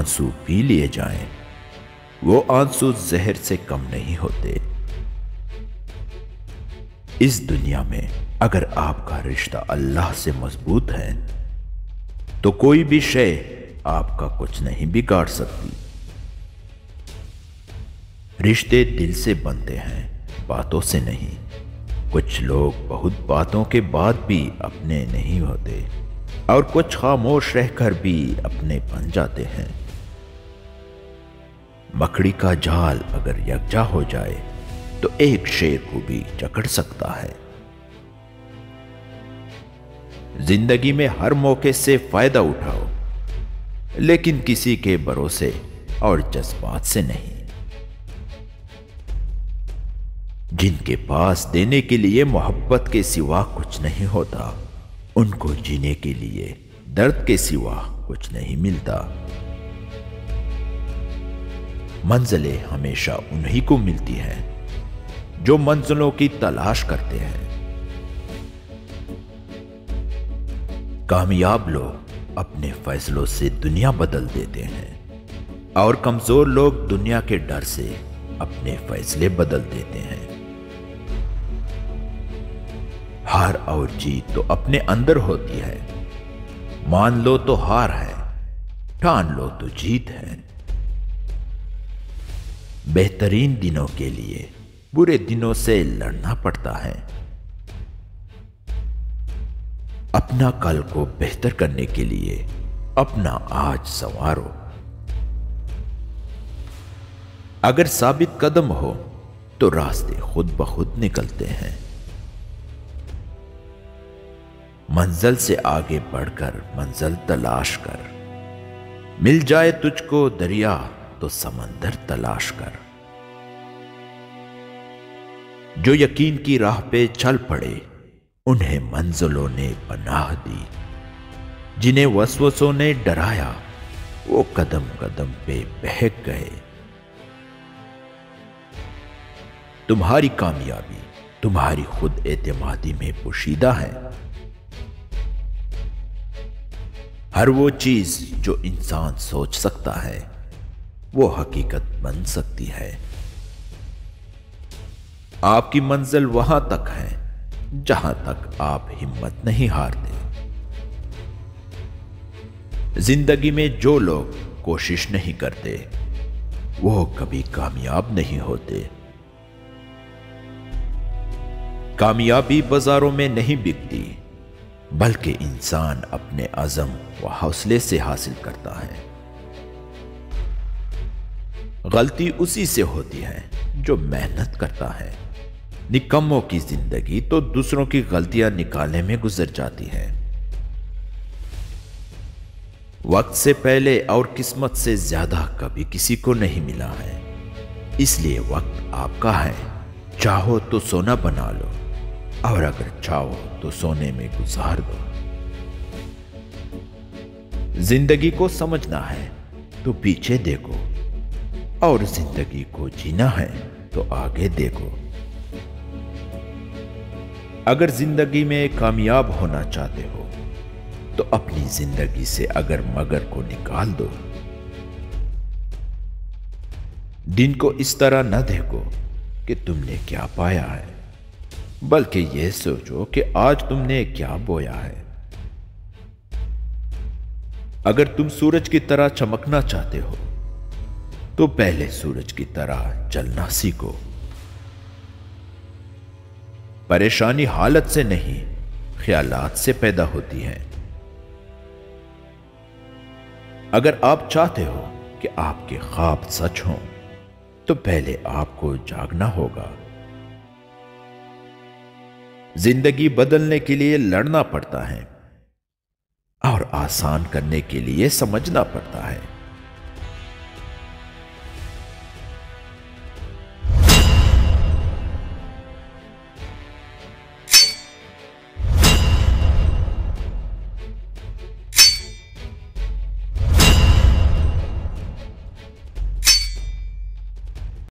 आँसू पी लिए जाएँ, वो आँसू जहर से कम नहीं होते। इस दुनिया में अगर आपका रिश्ता अल्लाह से मज़बूत है तो कोई भी शय आपका कुछ नहीं बिगाड़ सकती। रिश्ते दिल से बनते हैं बातों से नहीं। कुछ लोग बहुत बातों के बाद भी अपने नहीं होते और कुछ खामोश रहकर भी अपने बन जाते हैं। मकड़ी का जाल अगर यकजा हो जाए तो एक शेर को भी जकड़ सकता है। ज़िंदगी में हर मौके से फ़ायदा उठाओ, लेकिन किसी के भरोसे और जज्बात से नहीं। जिनके पास देने के लिए मोहब्बत के सिवा कुछ नहीं होता, उनको जीने के लिए दर्द के सिवा कुछ नहीं मिलता। मंजिलें हमेशा उन्हीं को मिलती हैं, जो मंजिलों की तलाश करते हैं। कामयाब लोग अपने फैसलों से दुनिया बदल देते हैं, और कमज़ोर लोग दुनिया के डर से अपने फैसले बदल देते हैं। हार और जीत तो अपने अंदर होती है, मान लो तो हार है, ठान लो तो जीत है। बेहतरीन दिनों के लिए बुरे दिनों से लड़ना पड़ता है। अपना कल को बेहतर करने के लिए अपना आज संवारो। अगर साबित कदम हो तो रास्ते खुद ब खुद निकलते हैं। मंजिल से आगे बढ़कर मंजिल तलाश कर। मिल जाए तुझको दरिया तो समंदर तलाश कर। जो यकीन की राह पे चल पड़े, उन्हें मंजिलों ने पनाह दी। जिन्हें वसवसों ने डराया, वो कदम कदम पे बहक गए। तुम्हारी कामयाबी तुम्हारी खुद एतमादी में पोशीदा है। हर वो चीज़ जो इंसान सोच सकता है वो हकीकत बन सकती है। आपकी मंजिल वहाँ तक है, जहाँ तक आप हिम्मत नहीं हारते। ज़िंदगी में जो लोग कोशिश नहीं करते, वो कभी कामयाब नहीं होते। कामयाबी बाजारों में नहीं बिकती, बल्कि इंसान अपने अजम व हौसले से हासिल करता है। गलती उसी से होती है जो मेहनत करता है। निकम्मों की ज़िंदगी तो दूसरों की गलतियाँ निकालने में गुजर जाती है। वक्त से पहले और किस्मत से ज़्यादा कभी किसी को नहीं मिला है। इसलिए वक्त आपका है। चाहो तो सोना बना लो और अगर चाहो तो सोने में गुजार दो। ज़िंदगी को समझना है तो पीछे देखो। और ज़िंदगी को जीना है तो आगे देखो। अगर ज़िंदगी में कामयाब होना चाहते हो तो अपनी ज़िंदगी से अगर मगर को निकाल दो। दिन को इस तरह न देखो कि तुमने क्या पाया है, बल्कि यह सोचो कि आज तुमने क्या बोया है। अगर तुम सूरज की तरह चमकना चाहते हो तो पहले सूरज की तरह चलना सीखो परेशानी हालत से नहीं, ख्यालात से पैदा होती है। अगर आप चाहते हो कि आपके ख्वाब सच हों तो पहले आपको जागना होगा। ज़िंदगी बदलने के लिए लड़ना पड़ता है और आसान करने के लिए समझना पड़ता है।